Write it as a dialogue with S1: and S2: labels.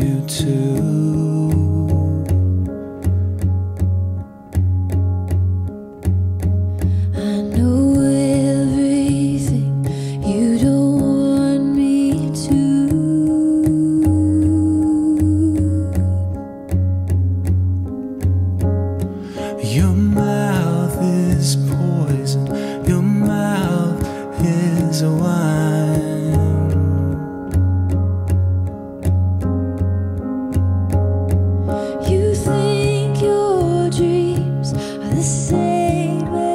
S1: you too.
S2: I know everything you don't want me to.
S1: Your mouth is poison, your mouth is wine.
S2: Baby.